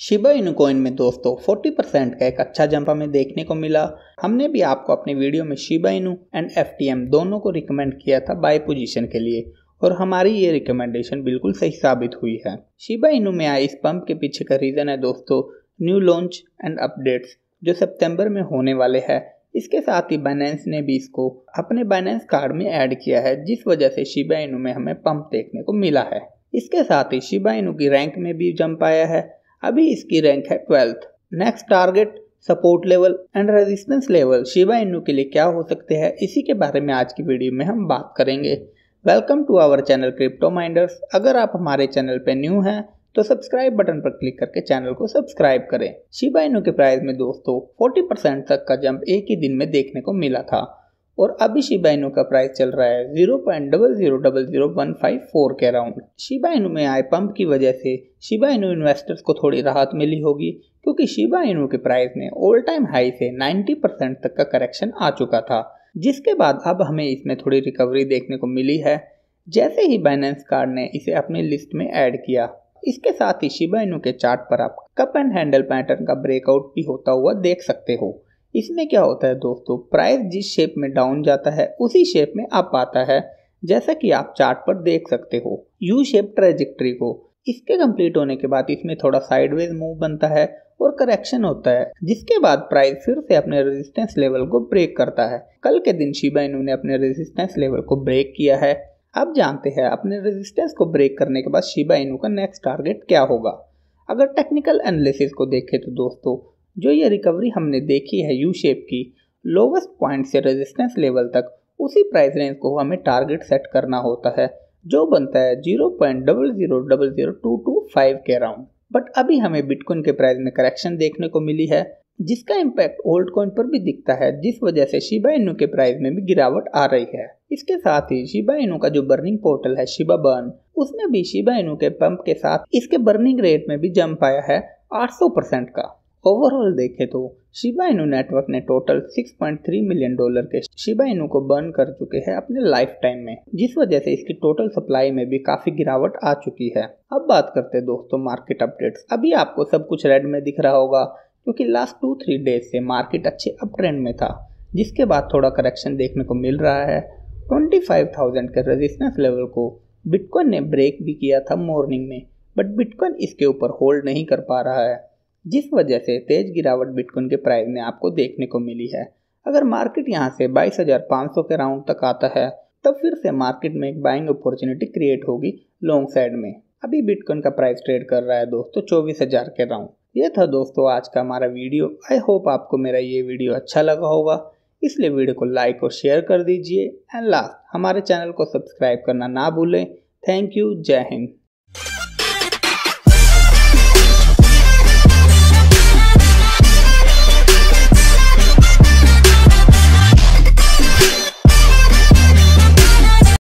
Shiba Inu coin में दोस्तों 40 percent का एक अच्छा जंप हमें देखने को मिला। हमने भी आपको अपने वीडियो में शिबा इनु एंड एफटीएम दोनों को रिकमेंड किया था बाय पोजीशन के लिए, और हमारी ये रिकमेंडेशन बिल्कुल सही साबित हुई है। शिबा इनु में आए इस पंप के पीछे का रीज़न है दोस्तों न्यू लॉन्च एंड अपडेट्स जो सितंबर में होने वाले हैं। इसके साथ ही बाइनेंस ने भी इसको अपने बाइनेंस कार्ड में ऐड किया है, जिस वजह से शिबा इनु में हमें पंप देखने को मिला है। इसके साथ ही शिबा इनु की रैंक में भी जंप आया है। अभी इसकी रैंक है twelfth next target support level and resistance level Shiba Inu के लिए क्या हो सकते हैं? इसी के बारे में आज की वीडियो में हम बात करेंगे. Welcome to our channel Crypto Minders अगर आप हमारे चैनल पर न्यू हैं तो सब्सक्राइब बटन पर क्लिक करके चैनल को सब्सक्राइब करें. शिबा इनु के प्राइस में दोस्तों 40 परसेंट तक का जंप एक ही दिन में देखने को मिला था. और अभी शिबा इनु का प्राइस चल रहा है zero point double zero double zero one five four के अराउंड शिबा इनु में आए पंप की वजह से शिबा इनु इन्वेस्टर्स को थोड़ी राहत मिली होगी, क्योंकि शिबा इनु के प्राइस में ऑल टाइम हाई से 90 परसेंट तक का करेक्शन आ चुका था, जिसके बाद अब हमें इसमें थोड़ी रिकवरी देखने को मिली है। जैसे ही बाइनेंस कार्ड ने इसे अपनी लिस्ट में ऐड किया, इसके साथ ही शिबा इनु के चार्ट पर आप कप एंड हैंडल पैटर्न का ब्रेकआउट भी होता हुआ देख सकते हो। इसमें क्या होता है दोस्तों? प्राइस जिस शेप में डाउन जाता है, उसी शेप में अप आता है। जैसा कि आप चार्ट पर देख सकते हो यू शेप ट्रेजेक्ट्री को। इसके कंप्लीट होने के बाद इसमें थोड़ा साइडवेज मूव बनता है और करेक्शन होता है, जिसके बाद प्राइस फिर से अपने रेजिस्टेंस लेवल को ब्रेक करता है। कल के दिन शिबा इनु ने अपने रेजिस्टेंस लेवल को ब्रेक किया है। अब जानते हैं अपने रेजिस्टेंस को ब्रेक करने के बाद शिबा इनू का नेक्स्ट टारगेट क्या होगा। अगर टेक्निकल एनालिसिस को देखें तो दोस्तों जो ये रिकवरी हमने देखी है यू शेप की लोवेस्ट पॉइंट से रेजिस्टेंस लेवल तक, उसी प्राइस रेंज को हमें टारगेट सेट करना होता है, जो बनता है zero point double zero double zero two two five के अराउंड बट अभी हमें बिटकॉइन के प्राइस में करेक्शन देखने को मिली है, जिसका इम्पैक्ट ओल्ड कॉइन पर भी दिखता है, जिस वजह से शिबा इनू के प्राइस में भी गिरावट आ रही है. इसके साथ ही शिबा इनू का जो बर्निंग पोर्टल है शिबा बर्न उसमें भी शिबा इनू के पंप के साथ इसके बर्निंग रेट में भी जंप आया है 800 परसेंट का. ओवरऑल देखें तो शिबा इनू नेटवर्क ने टोटल 6.3 मिलियन डॉलर के शिबा इनू को बर्न कर चुके हैं अपने लाइफ टाइम में जिस वजह से इसकी टोटल सप्लाई में भी काफ़ी गिरावट आ चुकी है। अब बात करते हैं दोस्तों मार्केट अपडेट्स अभी आपको सब कुछ रेड में दिख रहा होगा क्योंकि लास्ट टू थ्री डेज़ से मार्केट अच्छे अप ट्रेंड में था जिसके बाद थोड़ा करेक्शन देखने को मिल रहा है। 25,000 के रेजिस्टेंस लेवल को बिटकॉइन ने ब्रेक भी किया था मॉर्निंग में बट बिटकॉइन इसके ऊपर होल्ड नहीं कर पा रहा है। जिस वजह से तेज गिरावट बिटकॉइन के प्राइस में आपको देखने को मिली है। अगर मार्केट यहाँ से बाईस हज़ार पाँच सौ के राउंड तक आता है, तब फिर से मार्केट में एक बाइंग अपॉर्चुनिटी क्रिएट होगी लॉन्ग साइड में। अभी बिटकॉइन का प्राइस ट्रेड कर रहा है दोस्तों चौबीस हज़ार के राउंड। ये था दोस्तों आज का हमारा वीडियो। आई होप आपको मेरा ये वीडियो अच्छा लगा होगा। इसलिए वीडियो को लाइक और शेयर कर दीजिए। एंड लास्ट हमारे चैनल को सब्सक्राइब करना ना भूलें। थैंक यू जय हिंद